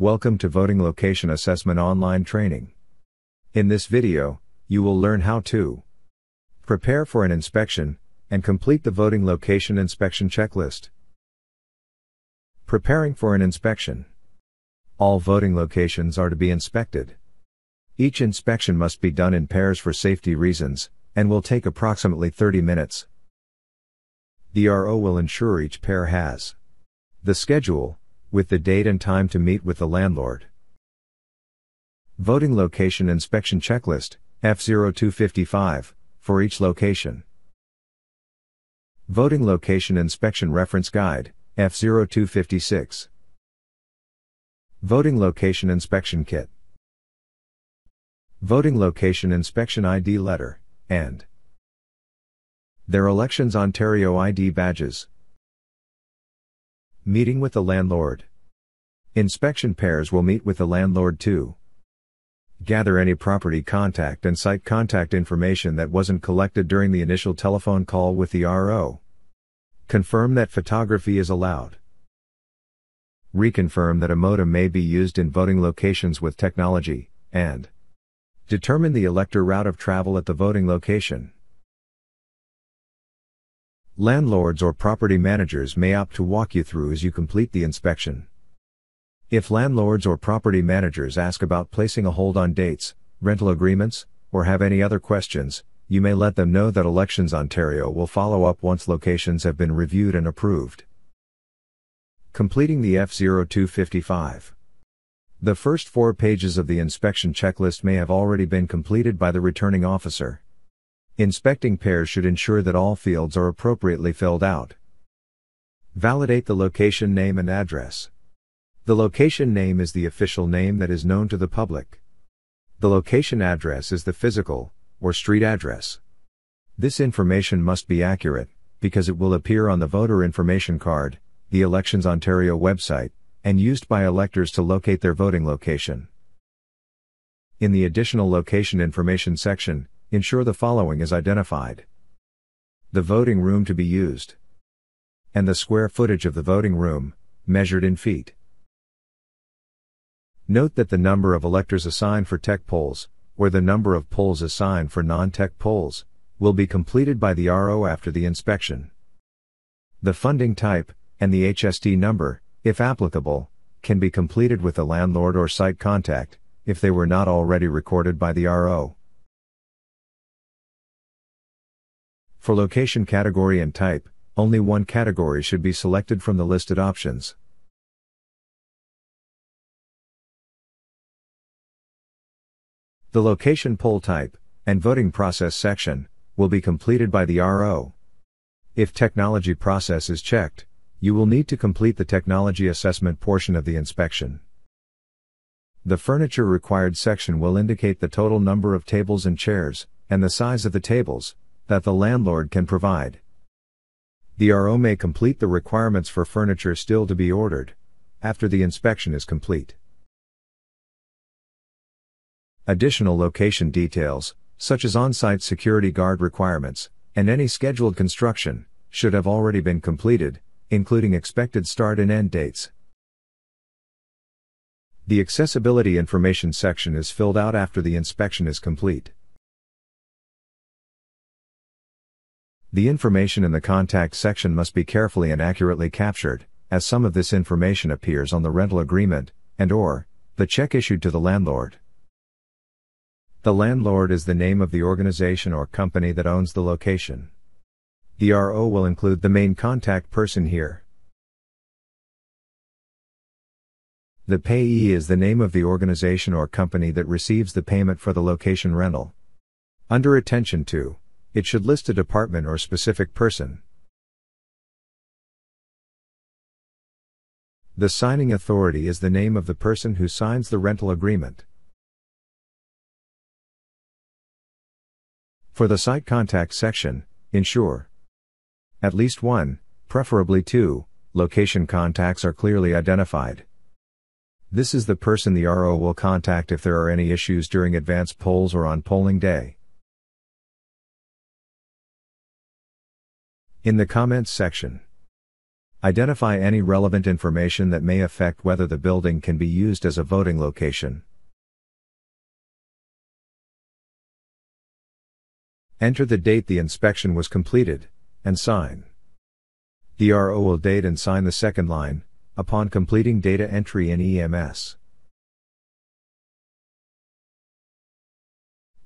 Welcome to Voting Location Assessment Online Training. In this video, you will learn how to prepare for an inspection and complete the voting location inspection checklist. Preparing for an inspection. All voting locations are to be inspected. Each inspection must be done in pairs for safety reasons and will take approximately 30 minutes. The RO will ensure each pair has the schedule, with the date and time to meet with the landlord. Voting Location Inspection Checklist, F0255, for each location. Voting Location Inspection Reference Guide, F0256. Voting Location Inspection Kit. Voting Location Inspection ID Letter, and their Elections Ontario ID badges. Meeting with the landlord. Inspection pairs will meet with the landlord too. Gather any property contact and site contact information that wasn't collected during the initial telephone call with the RO. Confirm that photography is allowed. Reconfirm that a modem may be used in voting locations with technology, and determine the elector route of travel at the voting location. Landlords or property managers may opt to walk you through as you complete the inspection. If landlords or property managers ask about placing a hold on dates, rental agreements, or have any other questions, you may let them know that Elections Ontario will follow up once locations have been reviewed and approved. Completing the F0255. The first four pages of the inspection checklist may have already been completed by the returning officer. Inspecting pairs should ensure that all fields are appropriately filled out. Validate the location name and address. The location name is the official name that is known to the public. The location address is the physical, or street address. This information must be accurate, because it will appear on the voter information card, the Elections Ontario website, and used by electors to locate their voting location. In the additional location information section, ensure the following is identified. The voting room to be used. And the square footage of the voting room, measured in feet. Note that the number of electors assigned for tech polls, or the number of polls assigned for non-tech polls, will be completed by the RO after the inspection. The funding type, and the HSD number, if applicable, can be completed with the landlord or site contact, if they were not already recorded by the RO. For location category and type, only one category should be selected from the listed options. The location poll type and voting process section will be completed by the RO. If technology process is checked, you will need to complete the technology assessment portion of the inspection. The furniture required section will indicate the total number of tables and chairs, and the size of the tables, that the landlord can provide. The RO may complete the requirements for furniture still to be ordered, after the inspection is complete. Additional location details, such as on-site security guard requirements, and any scheduled construction, should have already been completed, including expected start and end dates. The accessibility information section is filled out after the inspection is complete. The information in the contact section must be carefully and accurately captured, as some of this information appears on the rental agreement, and or, the check issued to the landlord. The landlord is the name of the organization or company that owns the location. The RO will include the main contact person here. The payee is the name of the organization or company that receives the payment for the location rental. Under attention to it should list a department or specific person. The signing authority is the name of the person who signs the rental agreement. For the site contact section, ensure at least one, preferably two, location contacts are clearly identified. This is the person the RO will contact if there are any issues during advance polls or on polling day. In the comments section, Identify any relevant information that may affect whether the building can be used as a voting location. Enter the date the inspection was completed, and sign. The RO will date and sign the second line, upon completing data entry in EMS.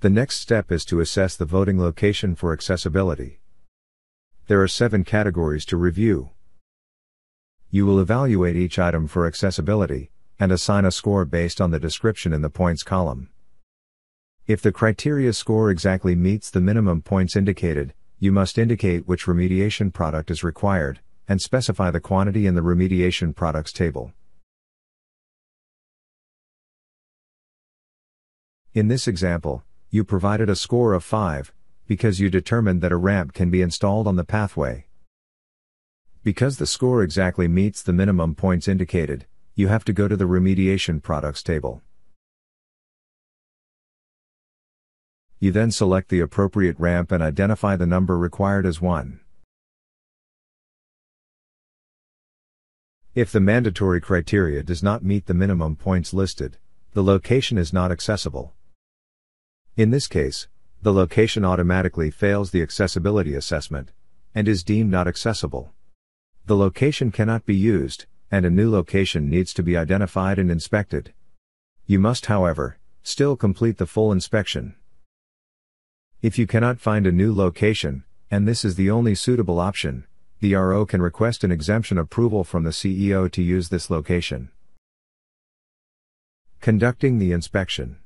The next step is to assess the voting location for accessibility. There are seven categories to review. You will evaluate each item for accessibility, and assign a score based on the description in the points column. If the criteria score exactly meets the minimum points indicated, you must indicate which remediation product is required, and specify the quantity in the remediation products table. In this example, you provided a score of 5, because you determined that a ramp can be installed on the pathway. Because the score exactly meets the minimum points indicated, you have to go to the remediation products table. You then select the appropriate ramp and identify the number required as 1. If the mandatory criteria does not meet the minimum points listed, the location is not accessible. In this case, the location automatically fails the accessibility assessment and is deemed not accessible. The location cannot be used, and a new location needs to be identified and inspected. You must, however, still complete the full inspection. If you cannot find a new location, and this is the only suitable option, the RO can request an exemption approval from the CEO to use this location. Conducting the inspection.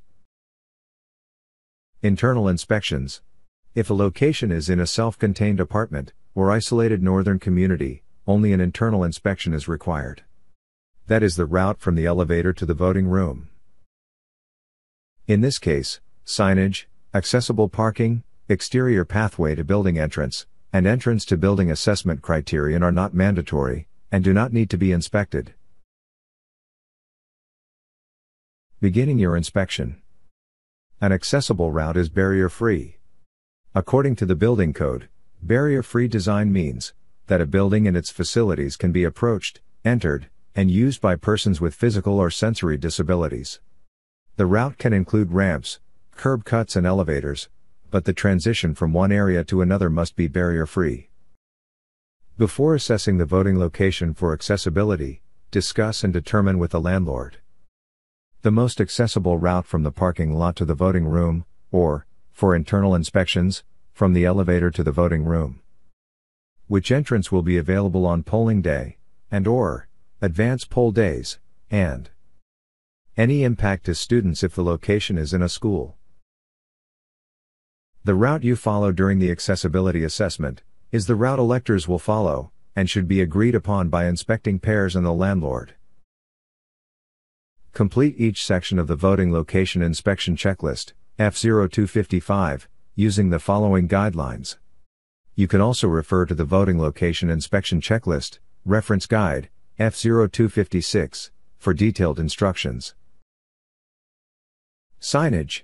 Internal inspections. If a location is in a self contained apartment or isolated northern community, only an internal inspection is required. That is the route from the elevator to the voting room. In this case, signage, accessible parking, exterior pathway to building entrance, and entrance to building assessment criterion are not mandatory, and do not need to be inspected. Beginning your inspection. An accessible route is barrier free. According to the building code, barrier free design means that a building and its facilities can be approached, entered, and used by persons with physical or sensory disabilities. The route can include ramps, curb cuts, and elevators, but the transition from one area to another must be barrier free. Before assessing the voting location for accessibility, discuss and determine with the landlord the most accessible route from the parking lot to the voting room, or, for internal inspections, from the elevator to the voting room which entrance will be available on polling day, and or, advance poll days, and any impact to students if the location is in a school. The route you follow during the accessibility assessment is the route electors will follow, and should be agreed upon by inspecting pairs and the landlord. Complete each section of the voting location inspection checklist, F0255, using the following guidelines. You can also refer to the voting location inspection checklist, reference guide, F0256, for detailed instructions. Signage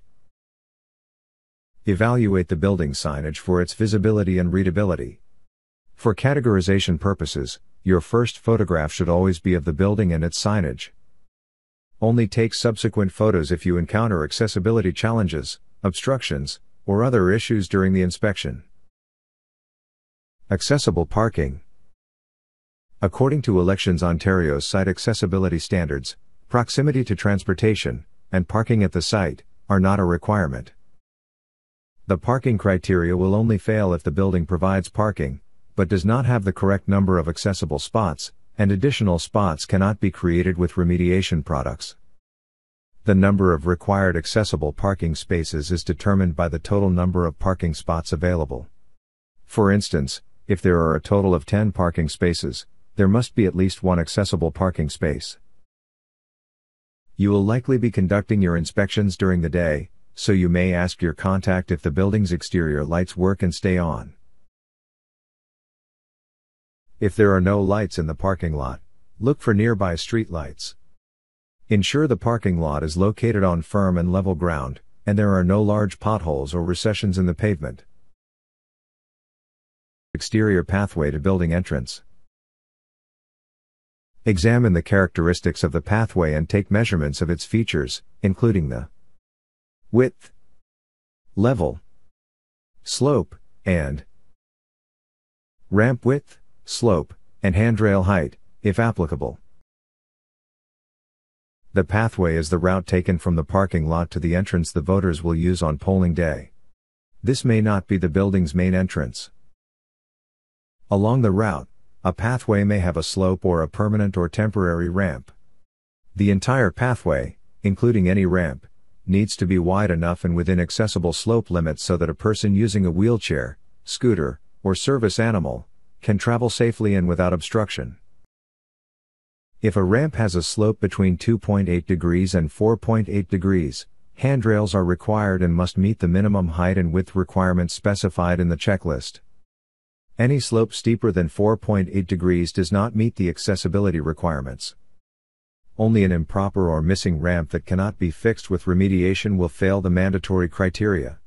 Evaluate the building signage for its visibility and readability. For categorization purposes, your first photograph should always be of the building and its signage. Only take subsequent photos if you encounter accessibility challenges, obstructions, or other issues during the inspection. Accessible parking. According to Elections Ontario's site accessibility standards, proximity to transportation and parking at the site are not a requirement. The parking criteria will only fail if the building provides parking, but does not have the correct number of accessible spots, and additional spots cannot be created with remediation products. The number of required accessible parking spaces is determined by the total number of parking spots available. For instance, if there are a total of 10 parking spaces, there must be at least one accessible parking space. You will likely be conducting your inspections during the day, so you may ask your contact if the building's exterior lights work and stay on. If there are no lights in the parking lot, look for nearby street lights. Ensure the parking lot is located on firm and level ground, and there are no large potholes or recessions in the pavement. Exterior pathway to building entrance. Examine the characteristics of the pathway and take measurements of its features, including the width, level, slope, and ramp width, slope, and handrail height, if applicable. The pathway is the route taken from the parking lot to the entrance the voters will use on polling day. This may not be the building's main entrance. Along the route, a pathway may have a slope or a permanent or temporary ramp. The entire pathway, including any ramp, needs to be wide enough and within accessible slope limits so that a person using a wheelchair, scooter, or service animal can travel safely and without obstruction. If a ramp has a slope between 2.8 degrees and 4.8 degrees, handrails are required and must meet the minimum height and width requirements specified in the checklist. Any slope steeper than 4.8 degrees does not meet the accessibility requirements. Only an improper or missing ramp that cannot be fixed with remediation will fail the mandatory criteria.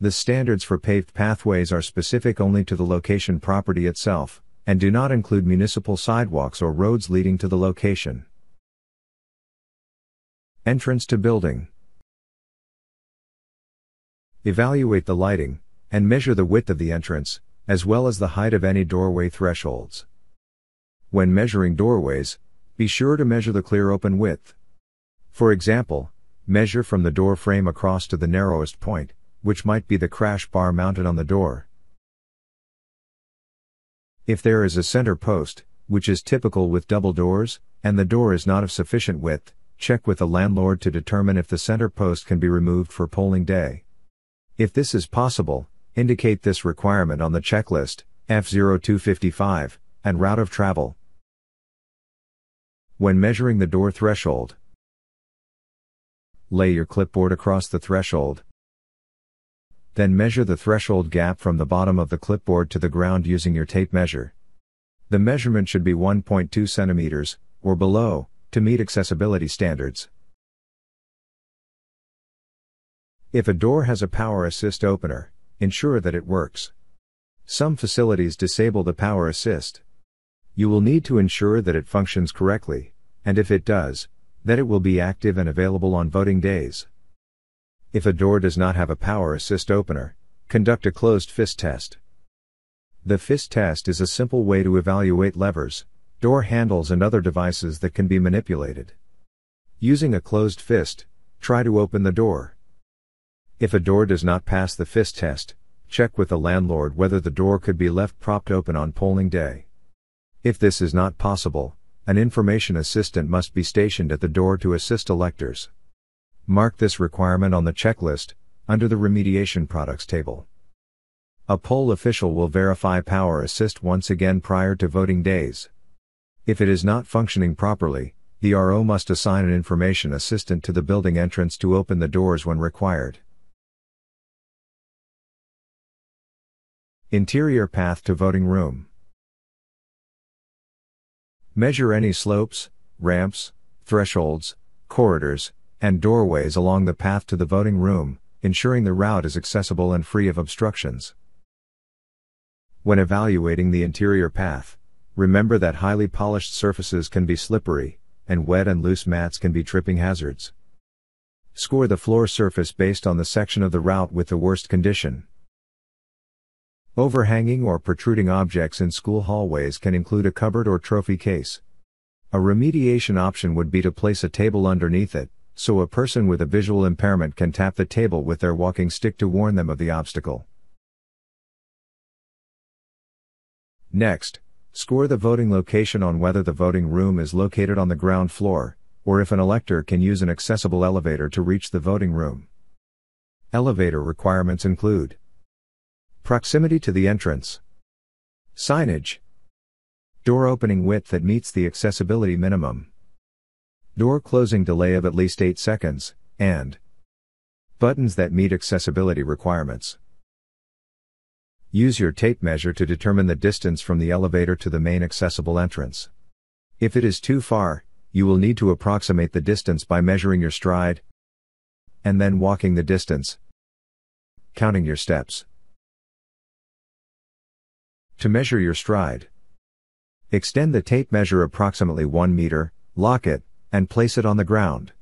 The standards for paved pathways are specific only to the location property itself and do not include municipal sidewalks or roads leading to the location. Entrance to building. Evaluate the lighting, and measure the width of the entrance, as well as the height of any doorway thresholds. When measuring doorways, be sure to measure the clear open width. For example, measure from the door frame across to the narrowest point, which might be the crash bar mounted on the door. If there is a center post, which is typical with double doors, and the door is not of sufficient width, check with the landlord to determine if the center post can be removed for polling day. If this is possible, indicate this requirement on the checklist, F0255, and route of travel. When measuring the door threshold, lay your clipboard across the threshold, then measure the threshold gap from the bottom of the clipboard to the ground using your tape measure. The measurement should be 1.2 centimeters, or below, to meet accessibility standards. If a door has a power assist opener, ensure that it works. Some facilities disable the power assist. You will need to ensure that it functions correctly, and if it does, that it will be active and available on voting days. If a door does not have a power assist opener, conduct a closed fist test. The fist test is a simple way to evaluate levers, door handles, and other devices that can be manipulated. Using a closed fist, try to open the door. If a door does not pass the fist test, check with the landlord whether the door could be left propped open on polling day. If this is not possible, an information assistant must be stationed at the door to assist electors. Mark this requirement on the checklist, under the remediation products table. A poll official will verify Power Assist once again prior to voting days. If it is not functioning properly, the RO must assign an information assistant to the building entrance to open the doors when required. Interior path to voting room. Measure any slopes, ramps, thresholds, corridors, and doorways along the path to the voting room, ensuring the route is accessible and free of obstructions. When evaluating the interior path, remember that highly polished surfaces can be slippery, and wet and loose mats can be tripping hazards. Score the floor surface based on the section of the route with the worst condition. Overhanging or protruding objects in school hallways can include a cupboard or trophy case. A remediation option would be to place a table underneath it, so a person with a visual impairment can tap the table with their walking stick to warn them of the obstacle. Next, score the voting location on whether the voting room is located on the ground floor, or if an elector can use an accessible elevator to reach the voting room. Elevator requirements include proximity to the entrance, signage, door opening width that meets the accessibility minimum, door closing delay of at least 8 seconds, and buttons that meet accessibility requirements. Use your tape measure to determine the distance from the elevator to the main accessible entrance. If it is too far, you will need to approximate the distance by measuring your stride and then walking the distance, counting your steps. To measure your stride, Extend the tape measure approximately 1 meter, lock it, and place it on the ground.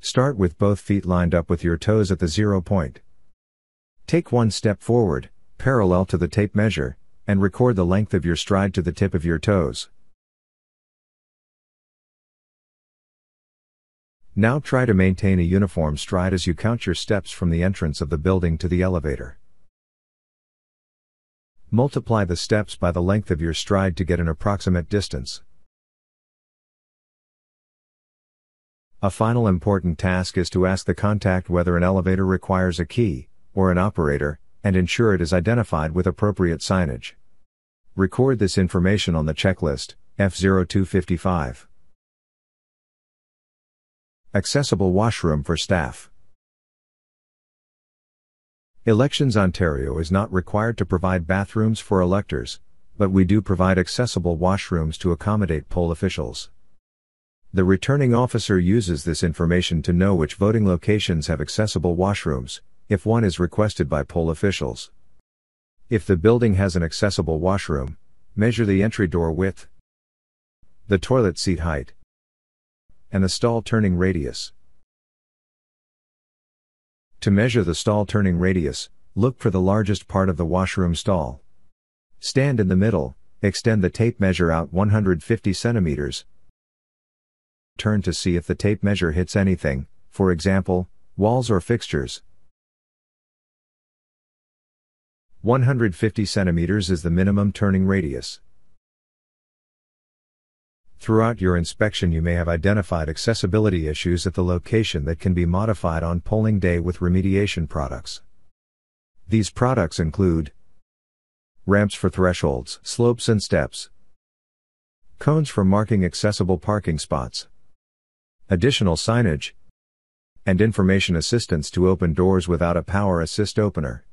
Start with both feet lined up with your toes at the zero point. Take one step forward, parallel to the tape measure, and record the length of your stride to the tip of your toes. Now try to maintain a uniform stride as you count your steps from the entrance of the building to the elevator. Multiply the steps by the length of your stride to get an approximate distance. A final important task is to ask the contact whether an elevator requires a key, or an operator, and ensure it is identified with appropriate signage. Record this information on the checklist, F0255. Accessible washroom for staff. Elections Ontario is not required to provide bathrooms for electors, but we do provide accessible washrooms to accommodate poll officials. The returning officer uses this information to know which voting locations have accessible washrooms, if one is requested by poll officials. If the building has an accessible washroom, measure the entry door width, the toilet seat height, and the stall turning radius. To measure the stall turning radius, look for the largest part of the washroom stall. Stand in the middle, extend the tape measure out 150 centimeters. Turn to see if the tape measure hits anything, for example, walls or fixtures. 150 centimeters is the minimum turning radius. Throughout your inspection you may have identified accessibility issues at the location that can be modified on polling day with remediation products. These products include ramps for thresholds, slopes and steps, cones for marking accessible parking spots, additional signage, and information assistance to open doors without a power assist opener.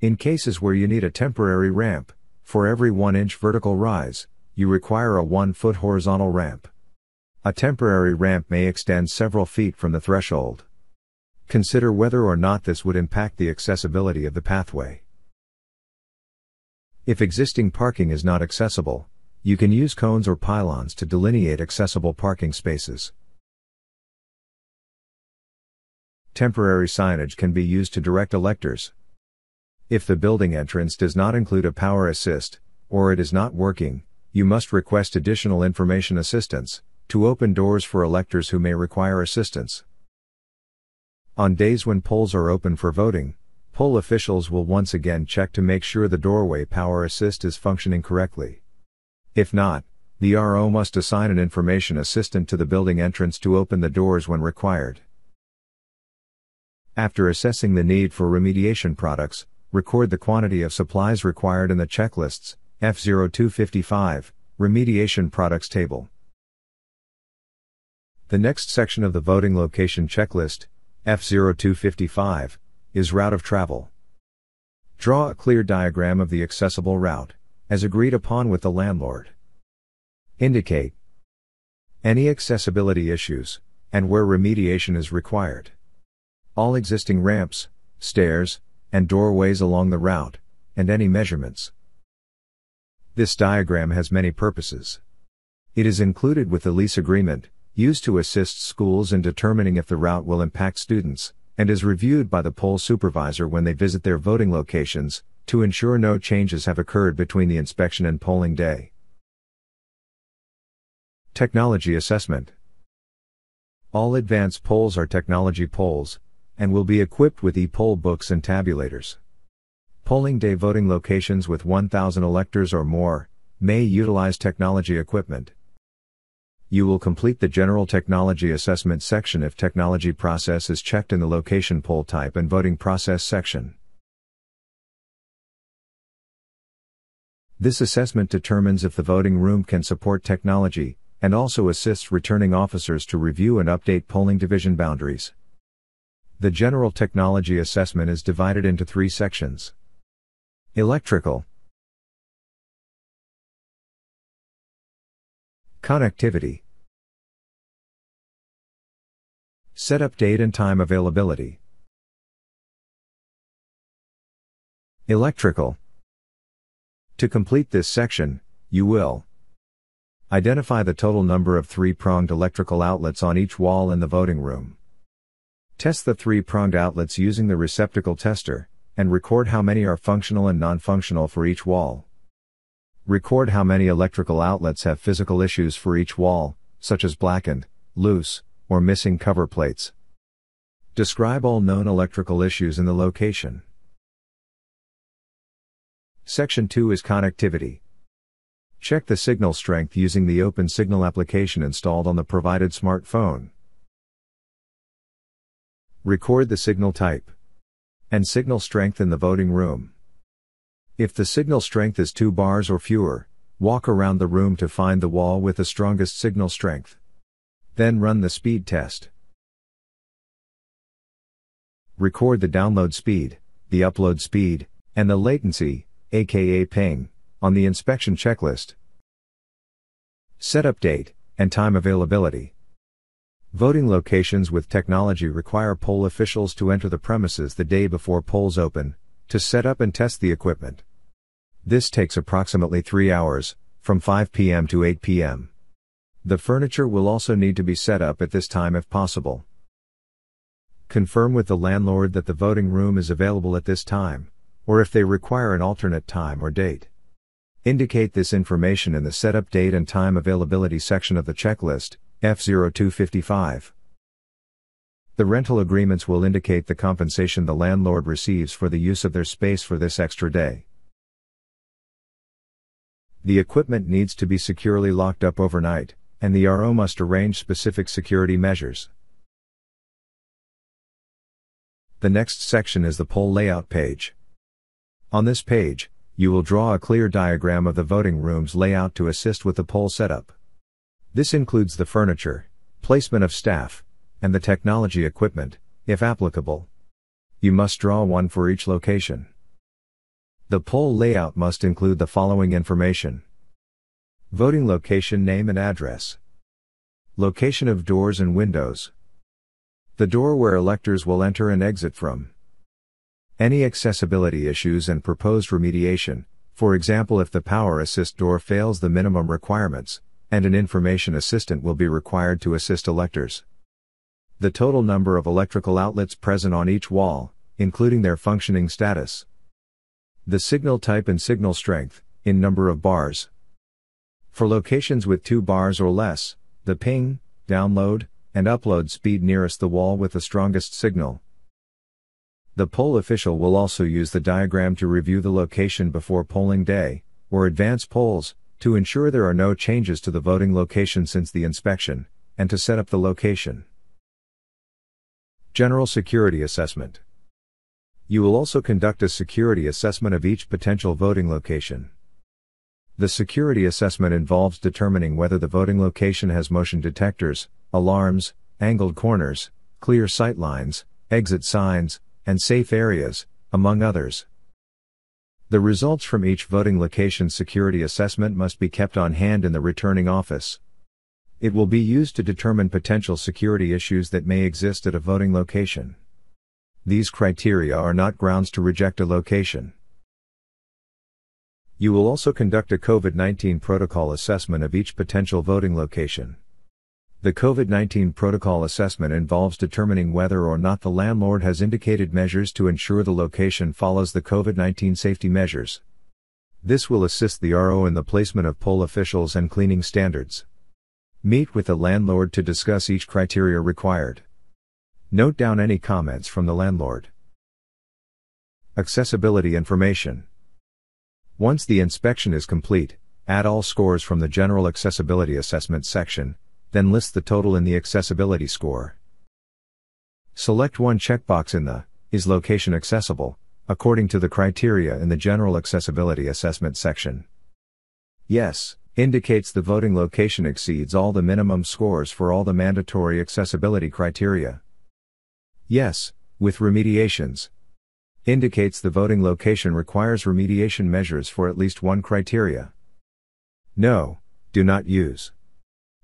In cases where you need a temporary ramp, for every 1 inch vertical rise, you require a 1 foot horizontal ramp. A temporary ramp may extend several feet from the threshold. Consider whether or not this would impact the accessibility of the pathway. If existing parking is not accessible, you can use cones or pylons to delineate accessible parking spaces. Temporary signage can be used to direct electors. If the building entrance does not include a power assist, or it is not working, you must request additional information assistance to open doors for electors who may require assistance. On days when polls are open for voting, poll officials will once again check to make sure the doorway power assist is functioning correctly. If not, the RO must assign an information assistant to the building entrance to open the doors when required. After assessing the need for remediation products, record the quantity of supplies required in the checklists, F0255, Remediation Products Table. The next section of the voting location checklist, F0255, is route of travel. Draw a clear diagram of the accessible route, as agreed upon with the landlord. Indicate any accessibility issues, and where remediation is required. All existing ramps, stairs, and doorways along the route, and any measurements. This diagram has many purposes. It is included with the lease agreement, used to assist schools in determining if the route will impact students, and is reviewed by the poll supervisor when they visit their voting locations, to ensure no changes have occurred between the inspection and polling day. Technology Assessment All advance polls are technology polls, and will be equipped with e-poll books and tabulators. Polling day voting locations with 1,000 electors or more may utilize technology equipment. You will complete the General Technology Assessment section if technology process is checked in the location poll type and voting process section. This assessment determines if the voting room can support technology, and also assists returning officers to review and update polling division boundaries. The General Technology Assessment is divided into three sections. Electrical Connectivity Setup date and time availability Electrical To complete this section, you will Identify the total number of three-pronged electrical outlets on each wall in the voting room. Test the three-pronged outlets using the receptacle tester, and record how many are functional and non-functional for each wall. Record how many electrical outlets have physical issues for each wall, such as blackened, loose, or missing cover plates. Describe all known electrical issues in the location. Section 2 is connectivity. Check the signal strength using the Open Signal application installed on the provided smartphone. Record the signal type and signal strength in the voting room. If the signal strength is 2 bars or fewer, walk around the room to find the wall with the strongest signal strength. Then run the speed test. Record the download speed, the upload speed, and the latency, aka ping, on the inspection checklist. Setup date, and time availability. Voting locations with technology require poll officials to enter the premises the day before polls open, to set up and test the equipment. This takes approximately 3 hours, from 5 p.m. to 8 p.m. The furniture will also need to be set up at this time if possible. Confirm with the landlord that the voting room is available at this time, or if they require an alternate time or date. Indicate this information in the setup date and time availability section of the checklist, F0255. The rental agreements will indicate the compensation the landlord receives for the use of their space for this extra day. The equipment needs to be securely locked up overnight, and the RO must arrange specific security measures. The next section is the poll layout page. On this page, you will draw a clear diagram of the voting room's layout to assist with the poll setup. This includes the furniture, placement of staff, and the technology equipment, if applicable. You must draw one for each location. The poll layout must include the following information. Voting location name and address. Location of doors and windows. The door where electors will enter and exit from. Any accessibility issues and proposed remediation, for example if the power assist door fails the minimum requirements, and an information assistant will be required to assist electors. The total number of electrical outlets present on each wall, including their functioning status. The signal type and signal strength, in number of bars. For locations with 2 bars or less, the ping, download, and upload speed nearest the wall with the strongest signal, the poll official will also use the diagram to review the location before polling day, or advance polls, to ensure there are no changes to the voting location since the inspection, and to set up the location. General Security Assessment You will also conduct a security assessment of each potential voting location. The security assessment involves determining whether the voting location has motion detectors, alarms, angled corners, clear sight lines, exit signs, and safe areas, among others. The results from each voting location security assessment must be kept on hand in the returning office. It will be used to determine potential security issues that may exist at a voting location. These criteria are not grounds to reject a location. You will also conduct a COVID 19 protocol assessment of each potential voting location. The COVID 19 protocol assessment involves determining whether or not the landlord has indicated measures to ensure the location follows the COVID 19 safety measures. This will assist the RO in the placement of poll officials and cleaning standards. Meet with the landlord to discuss each criteria required. Note down any comments from the landlord. Accessibility information. Once the inspection is complete, add all scores from the General Accessibility Assessment section, then list the total in the accessibility score. Select one checkbox in the Is location accessible? according to the criteria in the General Accessibility Assessment section. Yes indicates the voting location exceeds all the minimum scores for all the mandatory accessibility criteria. Yes, with remediations. Indicates the voting location requires remediation measures for at least one criteria. No, do not use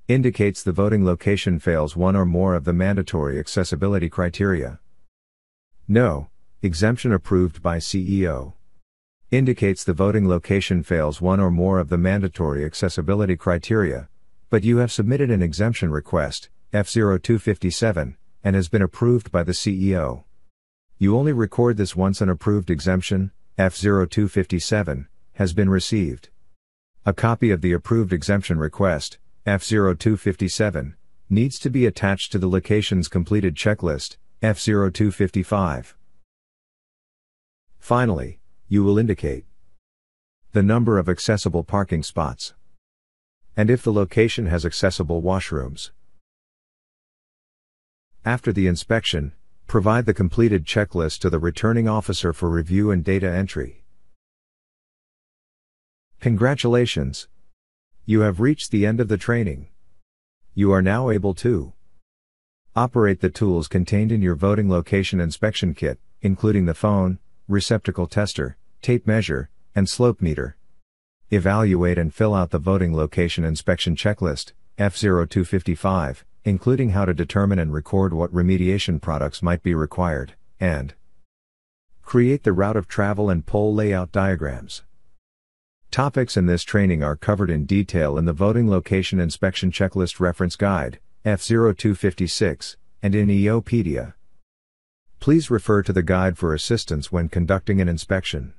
indicates the voting location fails one or more of the mandatory accessibility criteria. No, exemption approved by CEO. indicates the voting location fails one or more of the mandatory accessibility criteria, but you have submitted an exemption request, F0257, and has been approved by the CEO. You only record this once an approved exemption, F0257, has been received. A copy of the approved exemption request, F0257, needs to be attached to the location's completed checklist, F0255. Finally, you will indicate the number of accessible parking spots and if the location has accessible washrooms. After the inspection, provide the completed checklist to the returning officer for review and data entry. Congratulations! You have reached the end of the training. You are now able to operate the tools contained in your voting location inspection kit, including the phone, receptacle tester, tape measure, and slope meter. Evaluate and fill out the voting location inspection checklist, F0255, including how to determine and record what remediation products might be required, and create the route of travel and poll layout diagrams. Topics in this training are covered in detail in the Voting Location Inspection Checklist Reference Guide, F0256, and in EOpedia. Please refer to the guide for assistance when conducting an inspection.